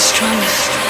stronger.